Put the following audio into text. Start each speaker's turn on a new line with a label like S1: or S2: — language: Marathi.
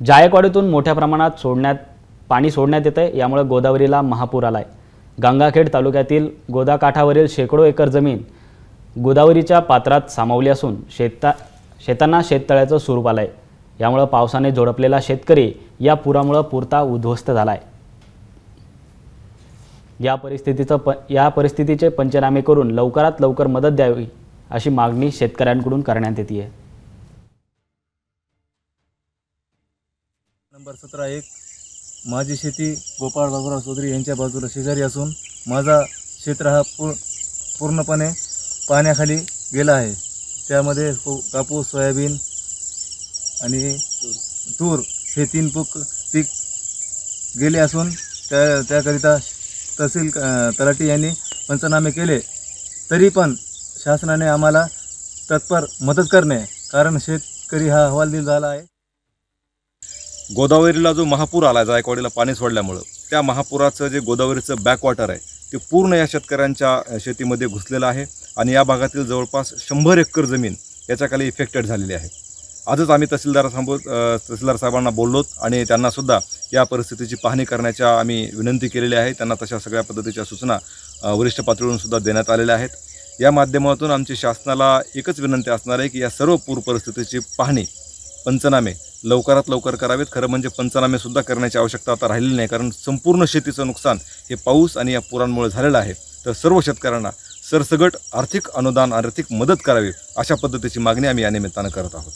S1: जायकवाडीतून मोठ्या प्रमाणात सोडण्यात पाणी सोडण्यात येतं आहे यामुळे गोदावरीला महापूर आला आहे गंगाखेड तालुक्यातील गोदाकाठावरील शेकडो एकर जमीन गोदावरीच्या पात्रात सामावली असून शेता शेतांना शेततळ्याचं स्वरूप आलं आहे यामुळं पावसाने झोडपलेला शेतकरी या पुरामुळं पुरता उद्ध्वस्त झाला आहे या परिस्थितीचं प या परिस्थितीचे पंचनामे करून लवकरात लवकर मदत द्यावी अशी मागणी शेतकऱ्यांकडून करण्यात येते आहे
S2: नंबर सतरा एक माझी शेती गोपाळ बाबुराव चौधरी यांच्या बाजूला शेजारी असून माझा क्षेत्र हा पूर पूर्णपणे पाण्याखाली गेला आहे. त्यामध्ये हो, कापूस सोयाबीन आणि तूर हे तीन पीक पीक गेले असून त्या त्याकरिता तहसील तलाटी तलाठी यांनी पंचनामे केले. तरी पण शासनाने आम्हाला तत्पर मदत करणे कारण शेतकरी हा हवालदिल झाला आहे.
S3: गोदावरीला जो महापूर आला जायकवाडीला पाणी सोडल्यामुळं त्या महापुराचं जे गोदावरीचं बॅकवॉटर आहे ते पूर्ण या शेतकऱ्यांच्या शेतीमध्ये घुसलेलं आहे आणि या भागातील जवळपास शंभर एकर जमीन याच्याखाली इफेक्टेड झालेली आहे. आजच आम्ही तहसीलदार अ, तहसीलदार साहेबांना बोललोत आणि त्यांनासुद्धा या परिस्थितीची पाहणी करण्याच्या आम्ही विनंती केलेली आहे. त्यांना तशा सगळ्या पद्धतीच्या सूचना वरिष्ठ पातळीवरून सुद्धा देण्यात आलेल्या आहेत. या माध्यमातून आमची शासनाला एकच विनंती असणार आहे की या सर्व पूर परिस्थितीची पाहणी पंचनामे लवकरात लवकर करावेत. खरं म्हणजे पंचनामेसुद्धा करण्याची आवश्यकता आता राहिलेली नाही. कारण संपूर्ण शेतीचं नुकसान हे पाऊस आणि या पुरांमुळे झालेलं आहे. तर सर्व शेतकऱ्यांना सरसगट आर्थिक अनुदान आर्थिक मदत करावी अशा पद्धतीची मागणी आम्ही या निमित्तानं करत आहोत.